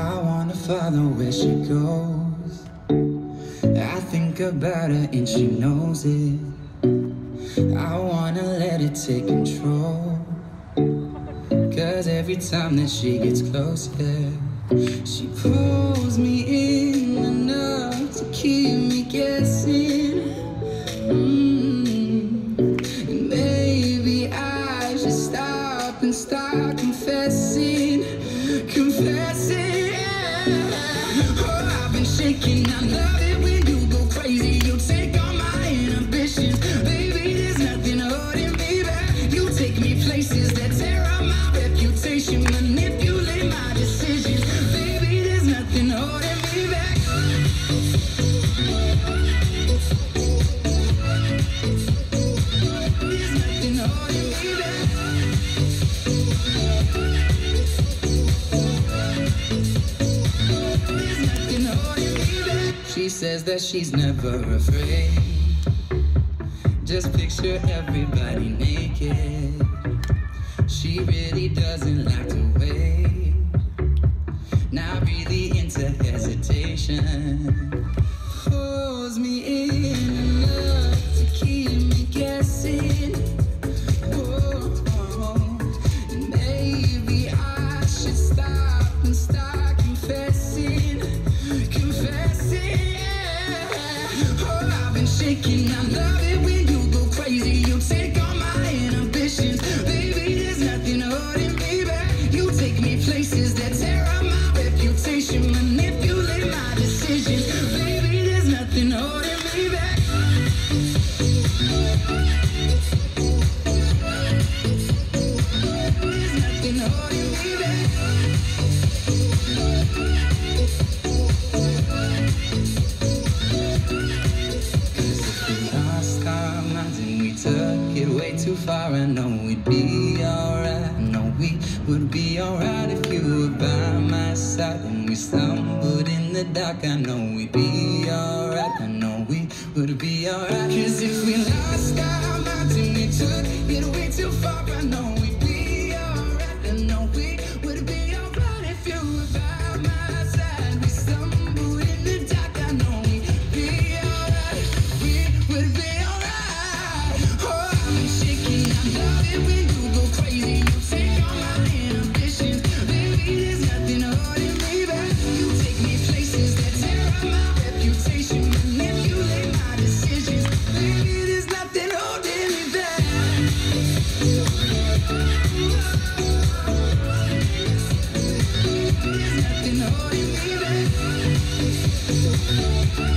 I wanna follow where she goes. I think about her and she knows it. I wanna let it take control. Cause every time that she gets closer, she pulls me in my decisions, baby. There's nothing holding me back. There's nothing holding me back. There's nothing holding me back. She says that she's never afraid. Just picture everybody naked. She really doesn't like to took it way too far, I know we'd be alright. I know we would be alright if you were by my side and we stumbled in the dark. I know we'd be alright. I know we would be alright. Cause if we lost Thank you.